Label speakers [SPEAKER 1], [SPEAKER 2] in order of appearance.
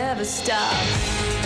[SPEAKER 1] never stop.